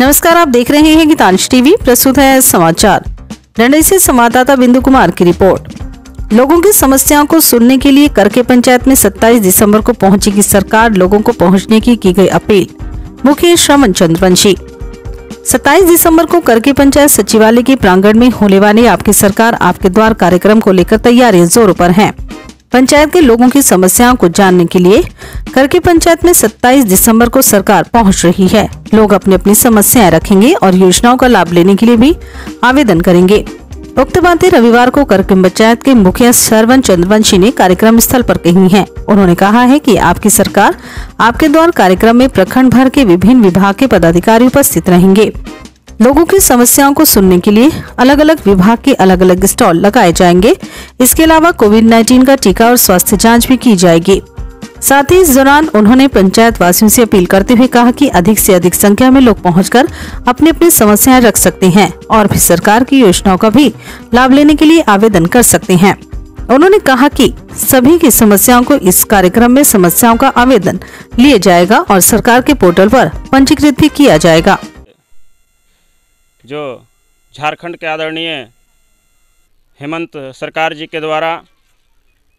नमस्कार, आप देख रहे हैं गीतांश टीवी, प्रस्तुत है समाचार। लंदन से संवाददाता बिंदु कुमार की रिपोर्ट। लोगों की समस्याओं को सुनने के लिए करके पंचायत में 27 दिसंबर को पहुंचेगी सरकार, लोगों को पहुँचने की की गई अपील मुख्य श्रवण चंद्रवंशी। 27 दिसंबर को करके पंचायत सचिवालय के प्रांगण में होने वाले आपकी सरकार, आपके द्वार कार्यक्रम को लेकर तैयारियाँ जोरों पर हैं। पंचायत के लोगों की समस्याओं को जानने के लिए करके पंचायत में 27 दिसंबर को सरकार पहुँच रही है। लोग अपनी अपनी समस्याएँ रखेंगे और योजनाओं का लाभ लेने के लिए भी आवेदन करेंगे। उक्त बातें रविवार को करके पंचायत के मुखिया सरवन चंद्रवंशी ने कार्यक्रम स्थल पर कही हैं। उन्होंने कहा है कि आपकी सरकार आपके द्वार कार्यक्रम में प्रखंड भर के विभिन्न विभाग के पदाधिकारी उपस्थित रहेंगे। लोगों की समस्याओं को सुनने के लिए अलग अलग विभाग के अलग अलग स्टॉल लगाए जाएँगे। इसके अलावा कोविड 19 का टीका और स्वास्थ्य जाँच भी की जाएगी। साथ ही इस दौरान उन्होंने पंचायत वासियों से अपील करते हुए कहा कि अधिक से अधिक संख्या में लोग पहुंचकर अपनी अपनी समस्याएँ रख सकते हैं और भी सरकार की योजनाओं का भी लाभ लेने के लिए आवेदन कर सकते हैं। उन्होंने कहा कि सभी की समस्याओं को इस कार्यक्रम में समस्याओं का आवेदन लिया जाएगा और सरकार के पोर्टल पर पंजीकृत भी किया जाएगा। जो झारखंड के आदरणीय हेमंत सरकार जी के द्वारा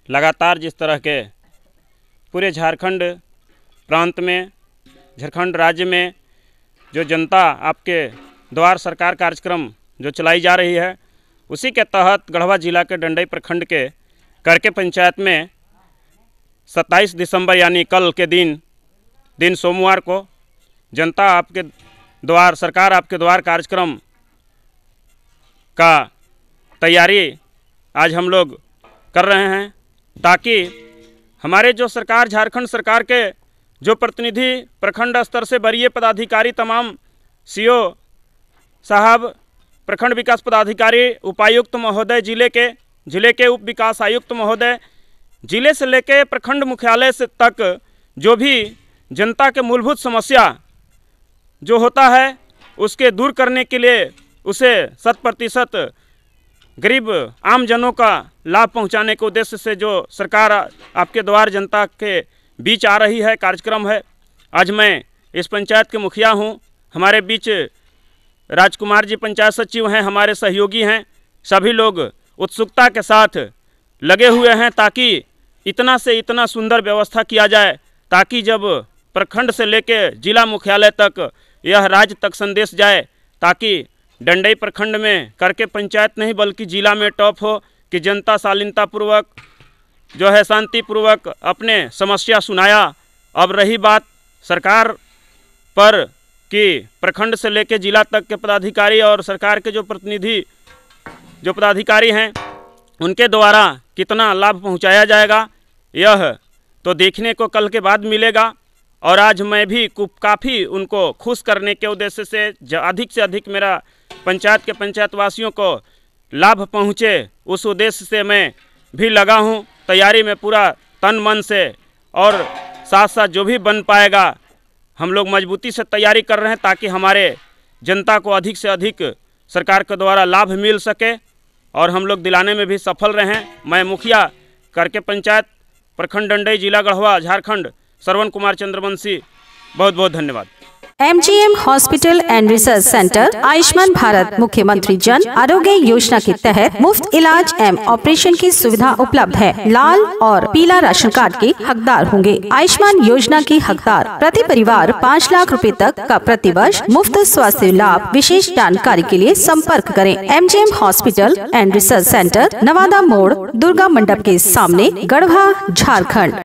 लगातार जिस तरह के पूरे झारखंड प्रांत में, झारखंड राज्य में जो जनता आपके द्वार सरकार कार्यक्रम जो चलाई जा रही है, उसी के तहत गढ़वा जिला के डंडई प्रखंड के करके पंचायत में 27 दिसंबर यानी कल के दिन दिन सोमवार को जनता आपके द्वार, सरकार आपके द्वार कार्यक्रम का तैयारी आज हम लोग कर रहे हैं ताकि हमारे जो सरकार, झारखंड सरकार के जो प्रतिनिधि प्रखंड स्तर से वरीय पदाधिकारी, तमाम सीओ साहब, प्रखंड विकास पदाधिकारी, उपायुक्त महोदय ज़िले के ज़िले के उप विकास आयुक्त महोदय, ज़िले से लेके प्रखंड मुख्यालय से तक जो भी जनता के मूलभूत समस्या जो होता है, उसके दूर करने के लिए उसे शत प्रतिशत गरीब आम जनों का लाभ पहुँचाने के उद्देश्य से जो सरकार आपके द्वार जनता के बीच आ रही है, कार्यक्रम है, आज मैं इस पंचायत के मुखिया हूँ। हमारे बीच राजकुमार जी पंचायत सचिव हैं, हमारे सहयोगी हैं। सभी लोग उत्सुकता के साथ लगे हुए हैं ताकि इतना से इतना सुंदर व्यवस्था किया जाए, ताकि जब प्रखंड से लेके जिला मुख्यालय तक यह राज्य तक संदेश जाए, ताकि डंडई प्रखंड में करके पंचायत नहीं, बल्कि जिला में टॉप हो, कि जनता शालीनतापूर्वक, जो है शांतिपूर्वक अपने समस्या सुनाया। अब रही बात सरकार पर, कि प्रखंड से लेकर जिला तक के पदाधिकारी और सरकार के जो प्रतिनिधि, जो पदाधिकारी हैं, उनके द्वारा कितना लाभ पहुँचाया जाएगा, यह तो देखने को कल के बाद मिलेगा। और आज मैं भी काफ़ी उनको खुश करने के उद्देश्य से अधिक से अधिक मेरा पंचायत के पंचायतवासियों को लाभ पहुँचे, उस उद्देश्य से मैं भी लगा हूँ। तैयारी में पूरा तन मन से और साथ साथ जो भी बन पाएगा, हम लोग मजबूती से तैयारी कर रहे हैं ताकि हमारे जनता को अधिक से अधिक सरकार के द्वारा लाभ मिल सके और हम लोग दिलाने में भी सफल रहें। मैं मुखिया करके पंचायत प्रखंड डंडई, जिला गढ़वा, झारखंड श्रवण कुमार चंद्रवंशी बहुत बहुत धन्यवाद। M G M hospital and research centre Ayushman Bharat Mukhyamantri Jan Arogya योजना के तहत मुफ़्त इलाज एवं ऑपरेशन की सुविधा उपलब्ध है। लाल और पीला राशन कार्ड के हकदार होंगे। आयुष्मान योजना के हकदार प्रति परिवार पाँच लाख रुपए तक का प्रति वर्ष मुफ़्त स्वास्थ्य लाभ विशेष जानकारी के लिए संपर्क करें। M hospital and research centre Nawada मोड़, दुर्गा मंडप के सामने, गढ़वा, झारखंड।